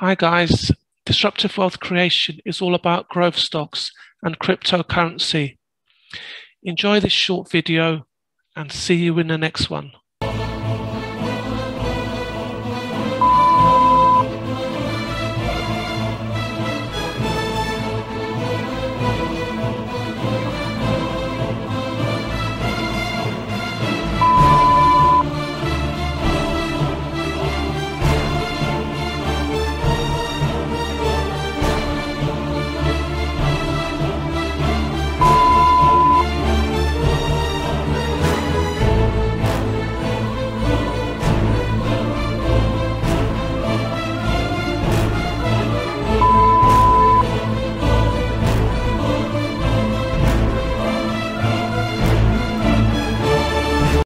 Hi guys, Disruptive Wealth Creation is all about growth stocks and cryptocurrency. Enjoy this short video and see you in the next one.